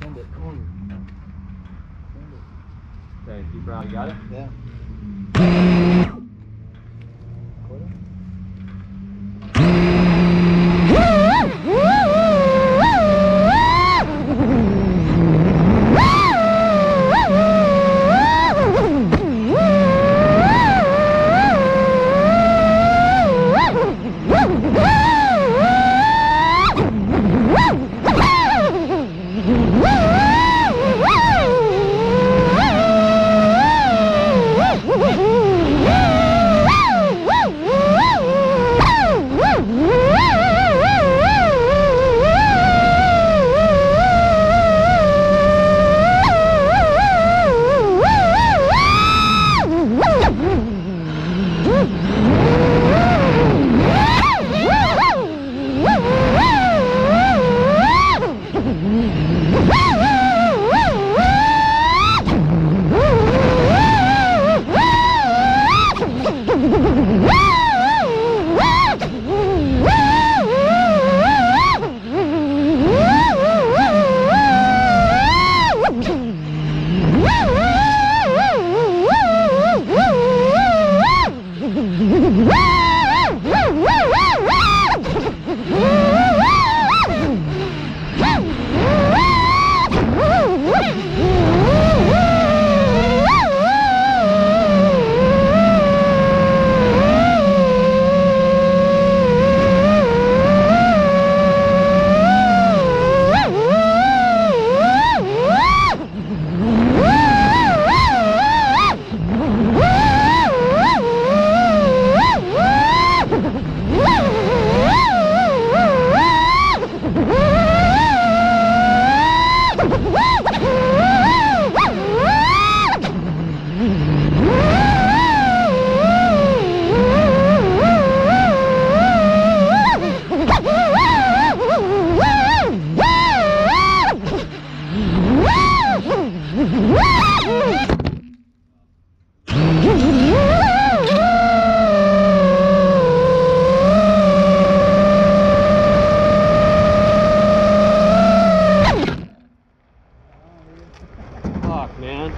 Send it. Come on. Send Okay, you. You got it? it. Yeah. Fuck, man.